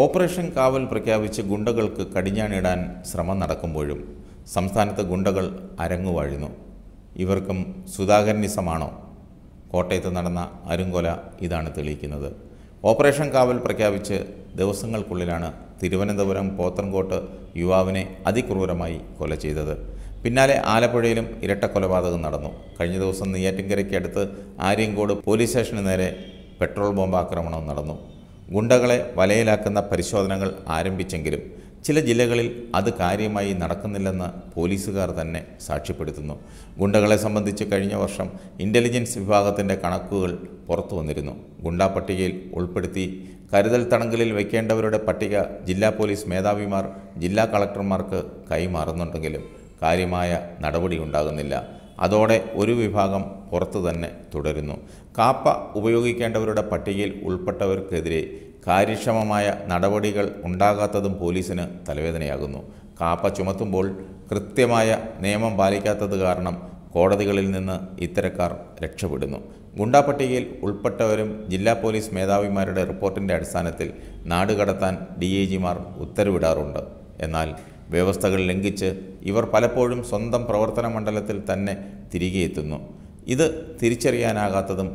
Operation കാവൽ പ്രഖ്യാപിച്ച് ഗുണ്ടകൾക്ക് കടിഞ്ഞാണിടാൻ ശ്രമം നടക്കുമ്പോഴും സംസ്ഥാനത്ത് ഗുണ്ടകൾ അരങ്ങുവാഴുന്നു ഇവർക്കും സുധാകരനിസമാണോ? കോട്ടയത്ത് നടന്ന അരുങ്കൊല ഇതാണ് തെളിയിക്കുന്നത്. ഓപ്പറേഷൻ കാവൽ പ്രഖ്യാപിച്ച് ദിവസങ്ങൾക്കുള്ളിലാണ് തിരുവനന്തപുരം പോത്തൻകോട്ട് യുവാവിനെ അതിക്രൂരമായി കൊല ചെയ്തത്. പിന്നാലെ ആലപ്പുഴയിലും ഇരട്ട കൊലപാതകം നടന്നു. കഴിഞ്ഞ ദിവസം നെയ്യാറ്റിൻകരയ്ക്കടുത്ത് ആര്യങ്കോട് പോലീസ് സ്റ്റേഷന് നേരെ പെട്രോൾ ബോംബ് ആക്രമണം നടന്നു. ഗുണ്ടകളെ വലയിലാക്കുന്ന പരിശോധനകൾ ആരംഭിച്ചെങ്കിലും ചില ജില്ലകളിൽ അത് കാര്യമായി നടക്കുന്നില്ലെന്ന് പോലീസുകാർ തന്നെ സാക്ഷ്യപ്പെടുത്തുന്നു. ഗുണ്ടകളെ സംബന്ധിച്ച് കഴിഞ്ഞ വർഷം ഇന്റലിജൻസ് വിഭാഗത്തിന്റെ കണക്കുകൾ പുറത്തു വന്നിരുന്നു. ഗുണ്ടാ പട്ടികയിൽ ഉൾപ്പെടുത്തി കരുതൽ തടങ്കലിൽ വയ്ക്കേണ്ടവരുടെ പട്ടിക ജില്ലാ പോലീസ് മേധാവിമാർ ജില്ലാ കളക്ടർമാർക്ക് കൈമാറുന്നുണ്ടെങ്കിലും കാര്യമായ നടപടി ഉണ്ടാകുന്നില്ല. അതോടെ ഒരു വിഭാഗം പുറത്തു തന്നെ തുടരുന്നു. കാപ്പ ഉപയോഗിക്കേണ്ടവരുടെ പട്ടികയിൽ ഉൾപ്പെട്ടവർക്കെതിരെ കാര്യക്ഷമമായ നടപടികൾ ഉണ്ടാകാത്തതും പോലീസിന് തലവേദനയാകുന്നു. കാപ്പ ചുമത്തുമ്പോൾ കൃത്യമായ നിയമം പാലിക്കാത്തത് കാരണം കോടതികളിൽ നിന്ന് ഇത്തരക്കാർ രക്ഷപ്പെടുന്നു. ഗുണ്ടാ പട്ടികയിൽ ഉൾപ്പെട്ടവരും ജില്ലാ പോലീസ് മേധാവിമാരുടെ റിപ്പോർട്ടിന്റെ അടിസ്ഥാനത്തിൽ നാടുകടത്താൻ ഡി ഐ ജിമാർ ഉത്തരവിടാറുണ്ട്. എന്നാൽ വ്യവസ്ഥകൾ ലംഘിച്ച് ഇവർ പലപ്പോഴും സ്വന്തം പ്രവർത്തന മണ്ഡലത്തിൽ തന്നെ തിരികെ എത്തുന്നു. ഇത് തിരിച്ചറിയാനാകാത്തതും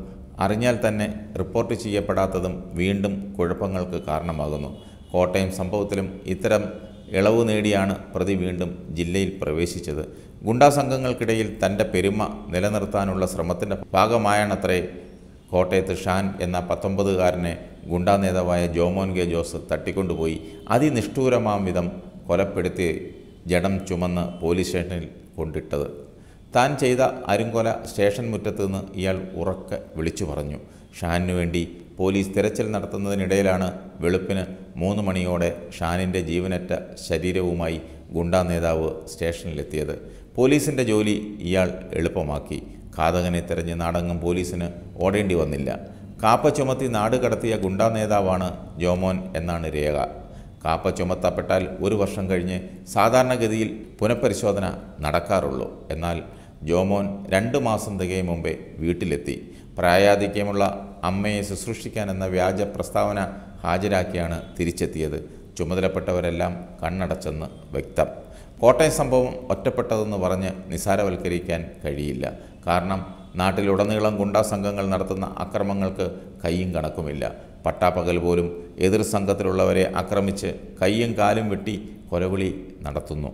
അറിഞ്ഞാൽ തന്നെ റിപ്പോർട്ട് ചെയ്യപ്പെടാത്തതും വീണ്ടും കുഴപ്പങ്ങൾക്ക് കാരണമാകുന്നു. കോട്ടയം സംഭവത്തിലും ഇത്തരം ഇളവ് നേടിയാണ് പ്രതി വീണ്ടും ജില്ലയിൽ പ്രവേശിച്ചത്. ഗുണ്ടാ സംഘങ്ങൾക്കിടയിൽ തന്റെ പെരുമ നിലനിർത്താനുള്ള ശ്രമത്തിന്റെ ഭാഗമായാണത്രേ കോട്ടയത്ത് ഷാൻ എന്ന പത്തൊമ്പതുകാരനെ ഗുണ്ടാ നേതാവായ ജോമോൻ കെ ജോസ് തട്ടിക്കൊണ്ടുപോയി. അതിനിഷ്ഠൂരമാം വിധം കൊലപ്പെടുത്തി ജഡം ചുമന്ന് പോലീസ് സ്റ്റേഷനിൽ കൊണ്ടിട്ടത്. താൻ ചെയ്ത അരുങ്കൊല സ്റ്റേഷൻ മുറ്റത്ത് നിന്ന് ഇയാൾ ഉറക്കെ വിളിച്ചു പറഞ്ഞു. ഷാനിനു വേണ്ടി പോലീസ് തിരച്ചിൽ നടത്തുന്നതിനിടയിലാണ് വെളുപ്പിന് മൂന്ന് മണിയോടെ ഷാനിന്റെ ജീവനറ്റ ശരീരവുമായി ഗുണ്ടാ നേതാവ് സ്റ്റേഷനിലെത്തിയത്. പോലീസിന്റെ ജോലി ഇയാൾ എളുപ്പമാക്കി. ഘാതകനെ തെരഞ്ഞ് നാടങ്ങും പോലീസിന് ഓടേണ്ടി വന്നില്ല. കാപ്പ ചുമത്തി നാട് കടത്തിയ ഗുണ്ടാ നേതാവാണ് ജോമോൻ എന്നാണ് രേഖ. കാപ്പ ചുമത്തപ്പെട്ടാൽ ഒരു വർഷം കഴിഞ്ഞ് സാധാരണഗതിയിൽ പുനഃപരിശോധന നടക്കാറുള്ളൂ. എന്നാൽ ജോമോൻ രണ്ട് മാസം തികയും മുമ്പേ വീട്ടിലെത്തി. പ്രായാധിക്യമുള്ള അമ്മയെ ശുശ്രൂഷിക്കാൻ എന്ന വ്യാജ പ്രസ്താവന ഹാജരാക്കിയാണ് തിരിച്ചെത്തിയത്. ചുമതലപ്പെട്ടവരെല്ലാം കണ്ണടച്ചെന്ന് വ്യക്തം. കോട്ടയം സംഭവം ഒറ്റപ്പെട്ടതെന്ന് പറഞ്ഞ് നിസാരവൽക്കരിക്കാൻ കഴിയില്ല. കാരണം നാട്ടിലുടനീളം ഗുണ്ടാ സംഘങ്ങൾ നടത്തുന്ന അക്രമങ്ങൾക്ക് കയ്യും കണക്കുമില്ല. പട്ടാപ്പകൽ പോലും എതിർ സംഘത്തിലുള്ളവരെ ആക്രമിച്ച് കയ്യും കാലും വെട്ടി കൊലവിളി നടത്തുന്നു.